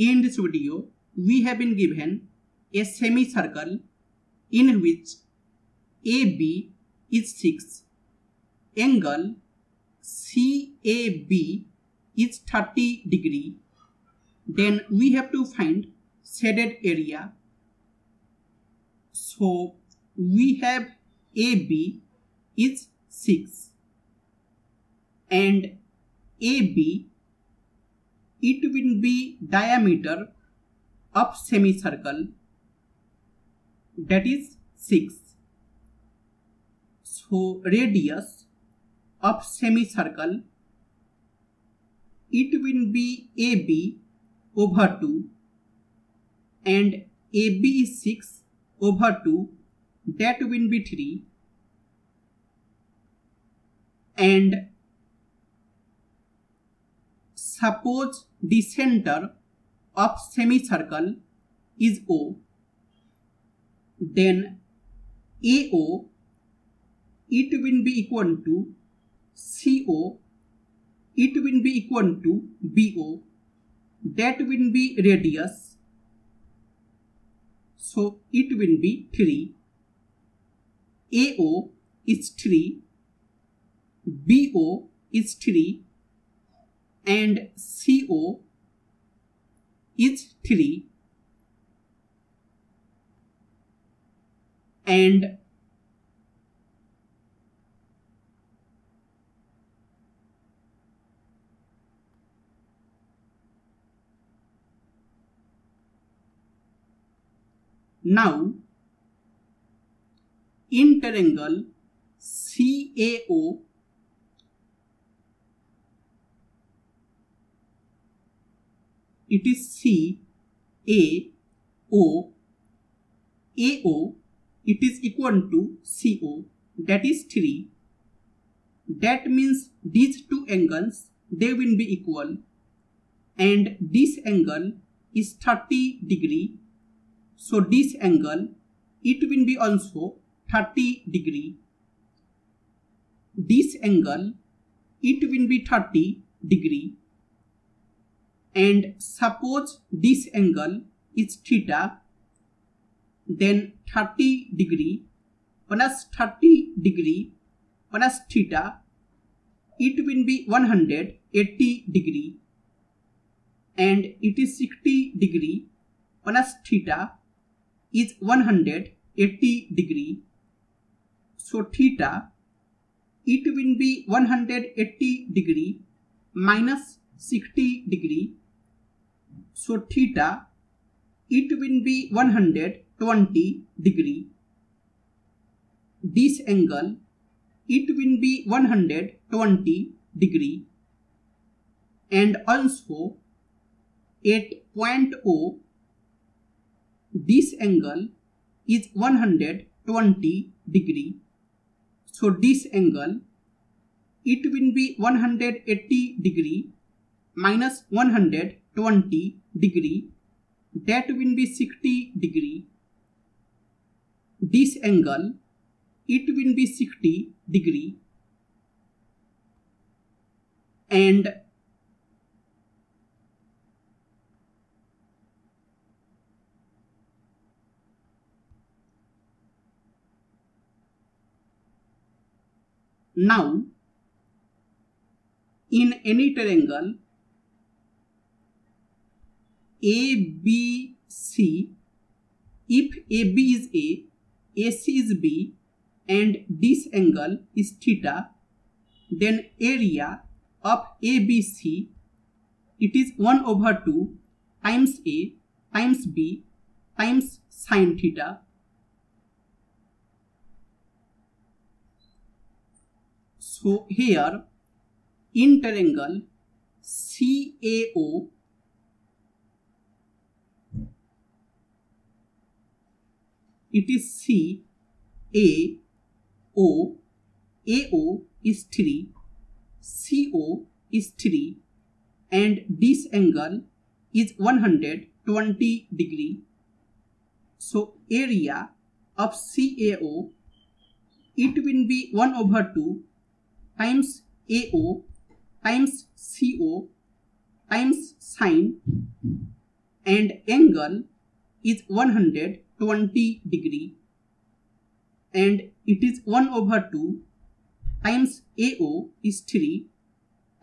In this video, we have been given a semicircle in which AB is 6, angle CAB is 30 degree. Then we have to find shaded area. So we have AB is 6 and AB it will be diameter of semicircle that is 6 so radius of semicircle it will be AB over 2 and AB is 6 over 2 that will be 3 and suppose the center of semicircle is O then AO it will be equal to CO it will be equal to BO that will be radius so it will be 3 AO is 3 BO is 3 and CO is 3 and now in triangle CAO it is C A O A O. It is equal to CO that is 3 that means these two angles they will be equal. And this angle is 30 degree. So this angle it will be also 30 degree. This angle it will be 30 degree and suppose this angle is theta then 30 degree plus 30 degree plus theta it will be 180 degree and it is 60 degree plus theta is 180 degree. So theta it will be 180 degree minus 60 degree so theta it will be 120 degree. This angle it will be 120 degree and also at point O this angle is 120 degree. So this angle it will be 180 degree minus 120 degree that will be 60 degree. This angle it will be 60 degree. And now in any triangle ABC, if AB is A, AC is B, and this angle is theta, then area of ABC it is 1 over 2 times A times B times sine theta. So here in triangle CAO it is C A O A O is 3 CO is 3 and this angle is 120 degree. So area of CAO it will be 1 over 2 times AO times CO times sine and angle is 120 degree and it is 1 over 2 times AO is 3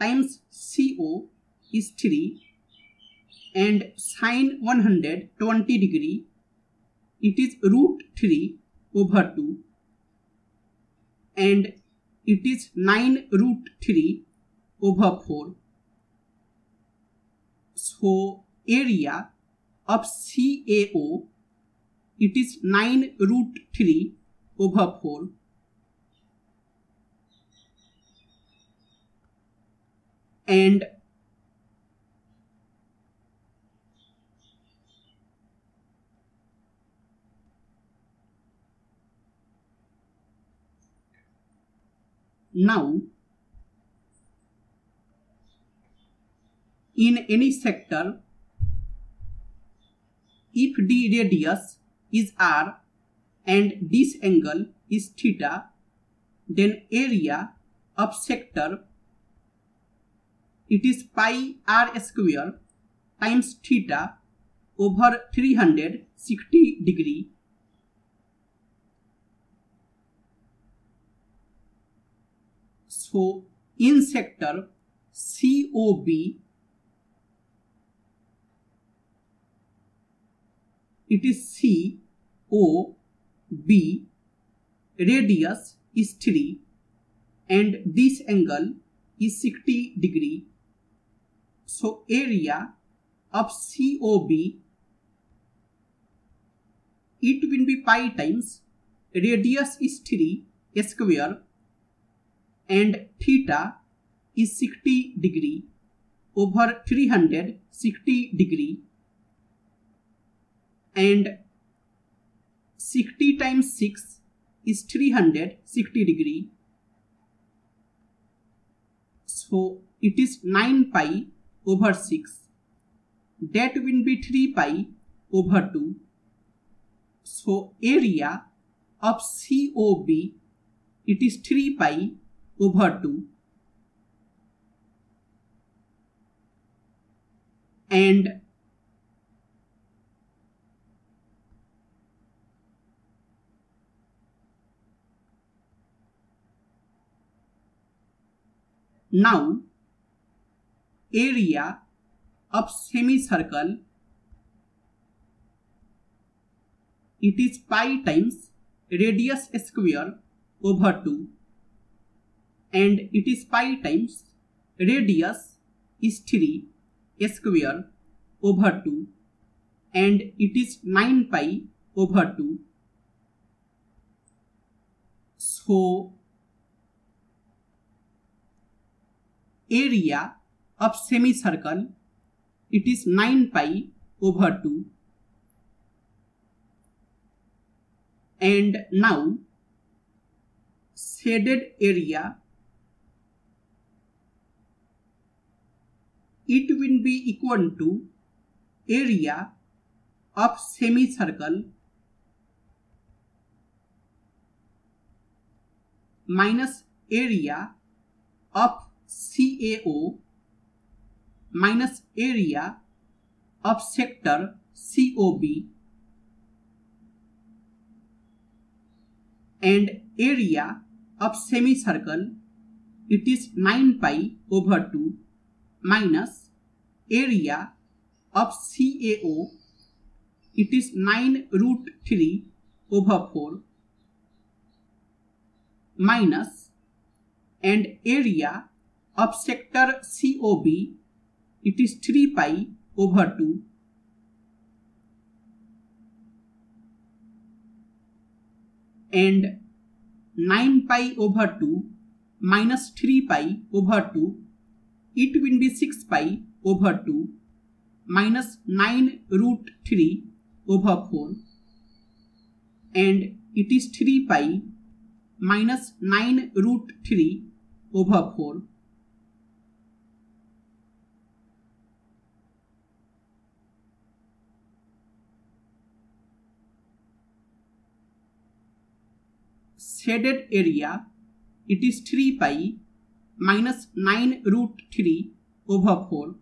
times CO is 3 and sine 120 degree it is root 3 over 2 and it is 9 root 3 over 4 so area of CAO it is 9 root 3 over 4 and now in any sector if d radius is r and this angle is theta then area of sector it is pi r square times theta over 360 degree. So in sector COB it is C O B radius is 3 and this angle is 60 degree. So area of COB it will be pi times radius is 3 square and theta is 60 degree over 360 degree and 60 times 6 is 360 degree. So it is 9 pi over 6 that will be 3 pi over 2 so area of COB it is 3 pi over 2 and now area of semicircle it is pi times radius square over 2 and it is pi times radius is 3 square over 2 and it is 9 pi over 2 so area of semicircle it is 9 pi over 2 and now shaded area it will be equal to area of semicircle minus area of CAO minus area of sector COB and area of semicircle it is 9 pi over 2 minus area of CAO it is 9 root 3 over 4 minus and area of sector COB it is 3 pi over 2 and 9 pi over 2 minus 3 pi over 2 it will be 6 pi over 2 minus 9 root 3 over 4 and it is 3 pi minus 9 root 3 over 4 shaded area it is 3 pi minus 9 root 3 over 4